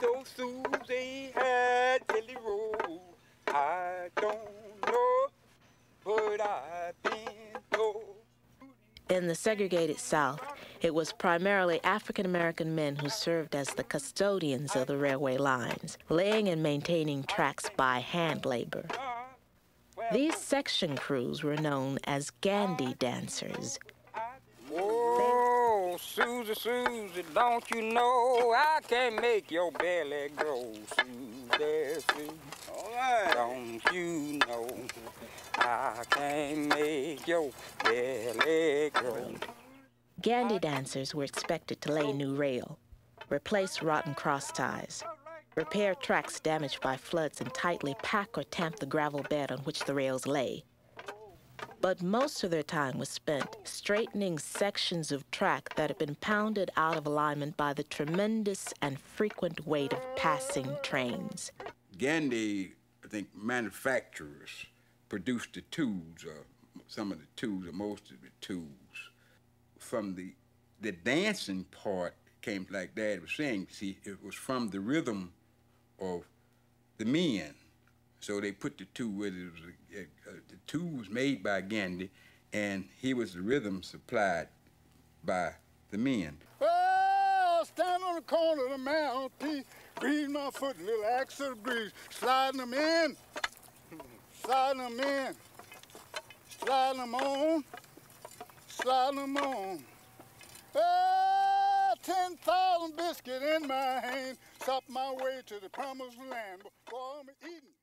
So Susie had Roll. I don't know, but I've been. In the segregated South, it was primarily African American men who served as the custodians of the railway lines, laying and maintaining tracks by hand labor. These section crews were known as Gandy dancers. Whoa, Susie, Susie, don't you know I can make your belly grow, Susie, Susie. All right. Don't you know I can make your belly grow? Gandy dancers were expected to lay new rail, replace rotten cross ties, repair tracks damaged by floods, and tightly pack or tamp the gravel bed on which the rails lay. But most of their time was spent straightening sections of track that had been pounded out of alignment by the tremendous and frequent weight of passing trains. Gandy, I think manufacturers produced the tools, or some of the tools, or most of the tools. From the the dancing part came like Dad was saying. See, it was from the rhythm of the men. So they put the two with it. Was a, the two was made by Gandy, and he was the rhythm supplied by the men. Well, stand on the corner of the mantelpiece, grease my foot, little axe of grease, sliding them in, sliding them in, sliding them on, sliding them on. Ah, oh, 10,000 biscuit in my hand, stop my way to the promised land. Boy, I'm eating.